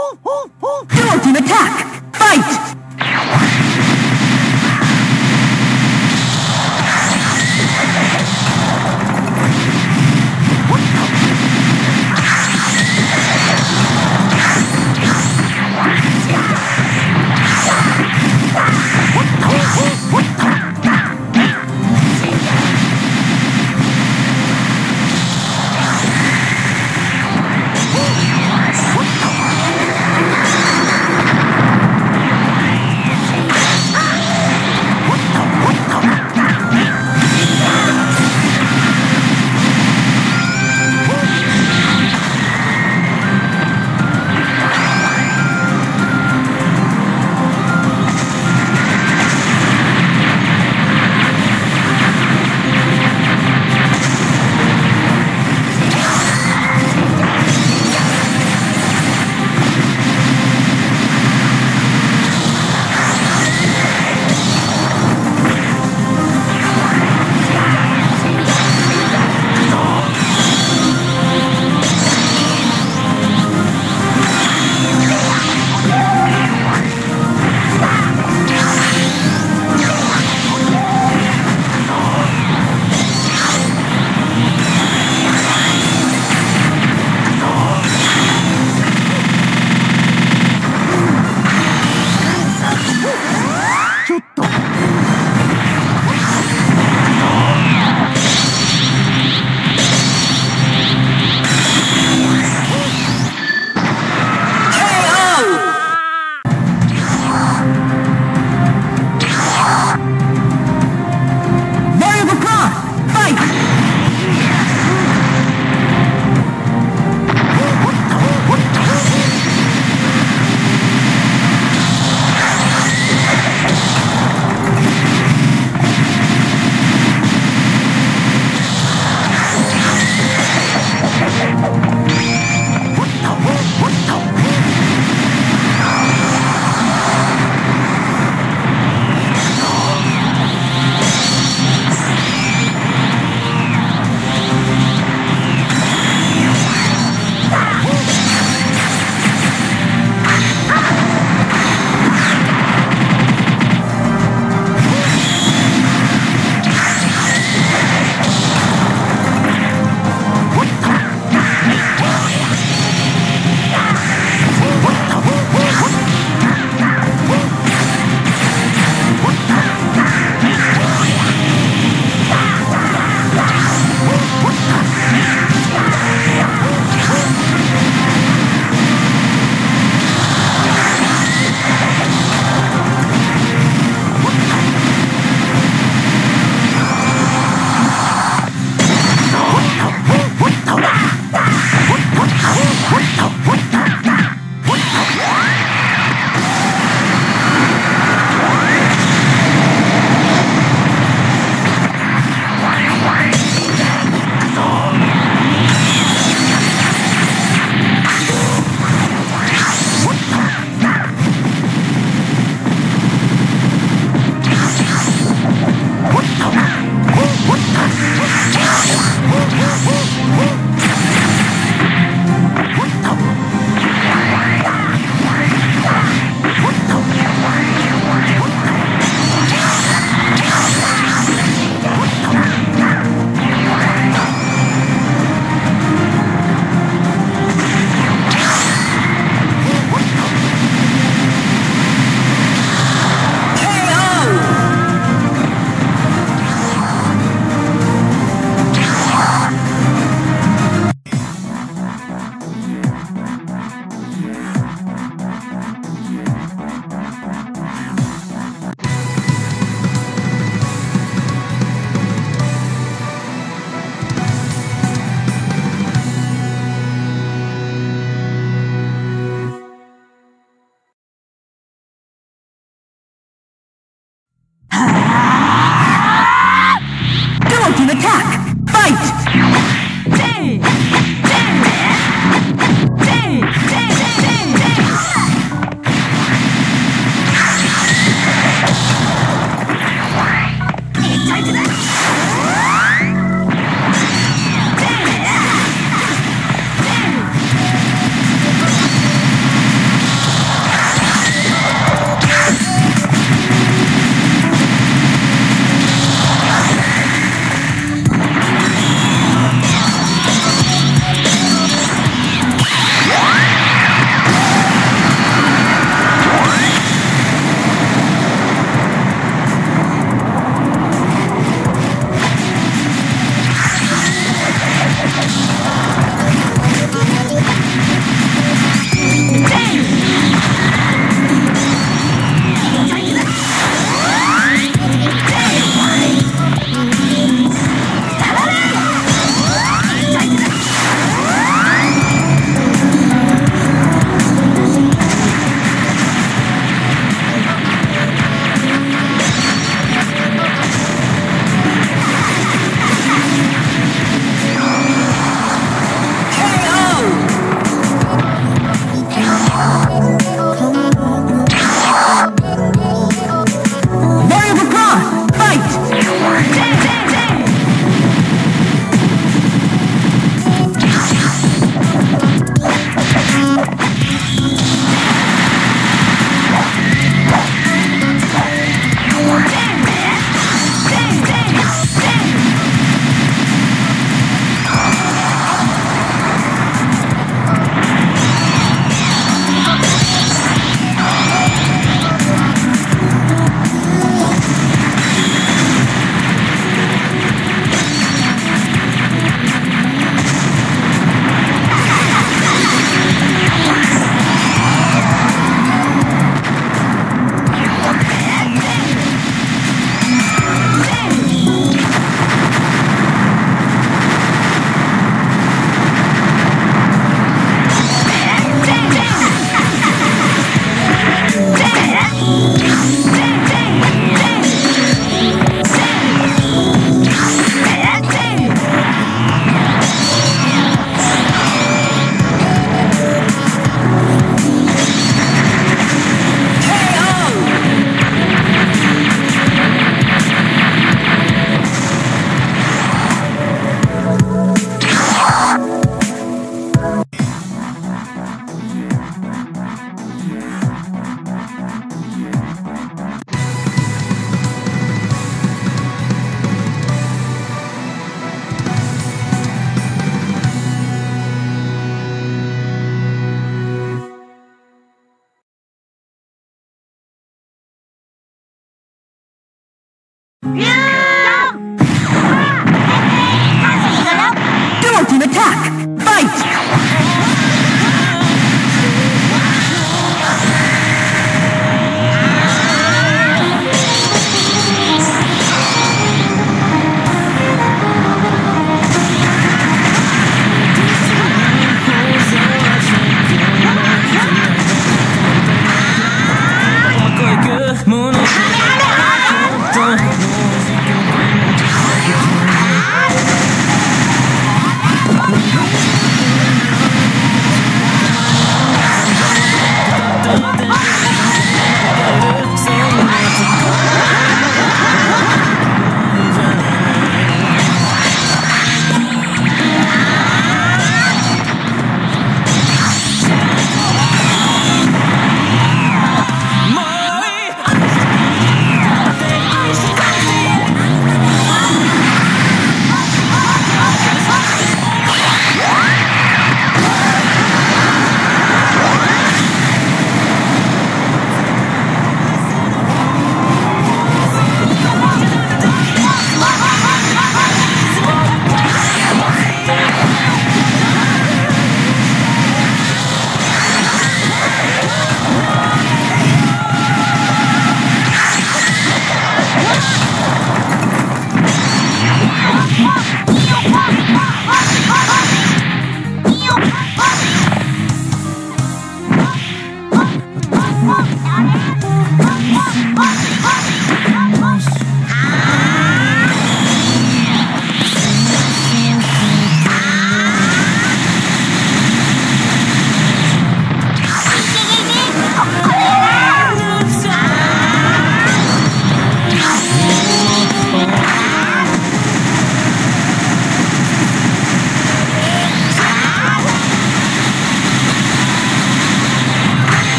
Your ultimate attack! Fight!